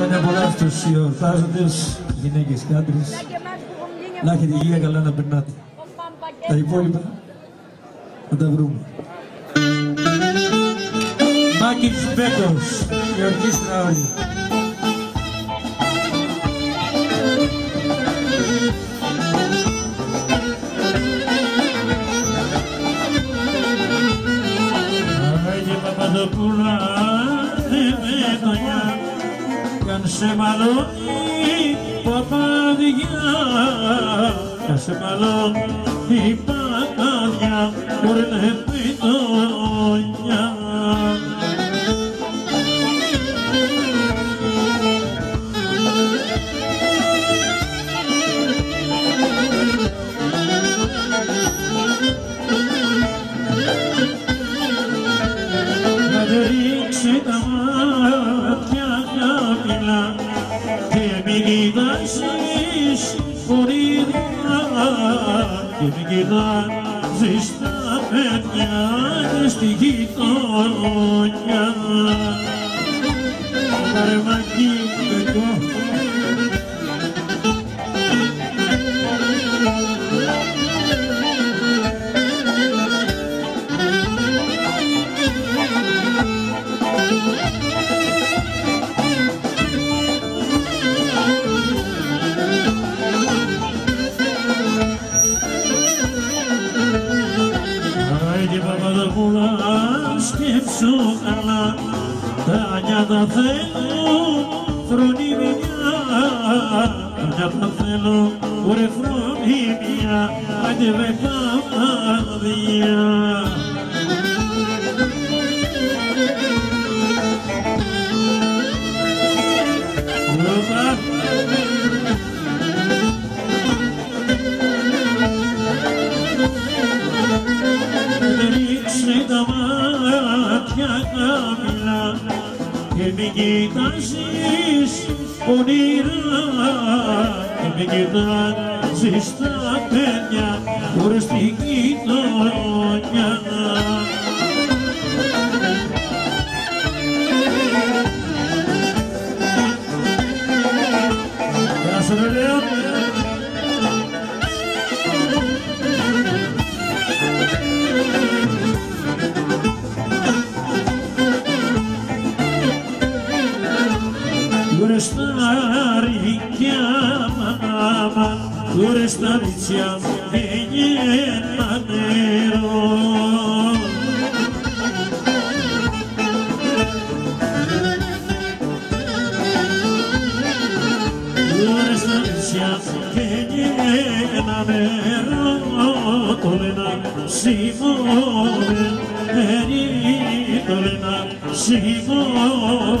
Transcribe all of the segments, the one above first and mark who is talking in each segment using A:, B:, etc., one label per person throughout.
A: Χρόνια πολλά στους γιορτάζοντες, γυναίκες και άντρες. Να έχετε υγεία καλά να περνάτε. Τα υπόλοιπα θα τα βρούμε. Μάκης Μπέκος, Γεωργής Τραώρη.
B: Άγιε σε μαλώνει παπαδιά, καν σε μαλώνει παπαδιά, μπορεί να πει το γεια. να ρίξει τα και μην κοιτάζεις πονηριά και μην κοιτάζεις τα παιδιά στη γειτονιά. Καρμακί, تفصلوا ورفروا بيا عجبك ماضيا Derişi damat ya kamila και μην κοιτάζεις πονηρά και μην κοιτάζεις τα παιδιά χωρίς την γειτονιά. Γεια σου ρε Λέων. Γουρεστάρικια μάμα, γουρεστάριτσια πήγαινα νερό. Γουρεστάριτσια πήγαινα νερό, το λένε Σιμώνε, ερή, το λένε Σιμώνε,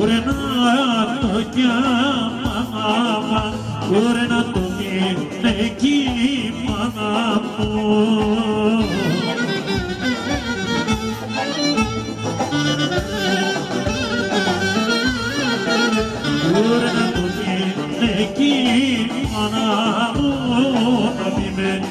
B: Ωρε να το κιάμα, ωρε να το γυναίκι μάνα μου.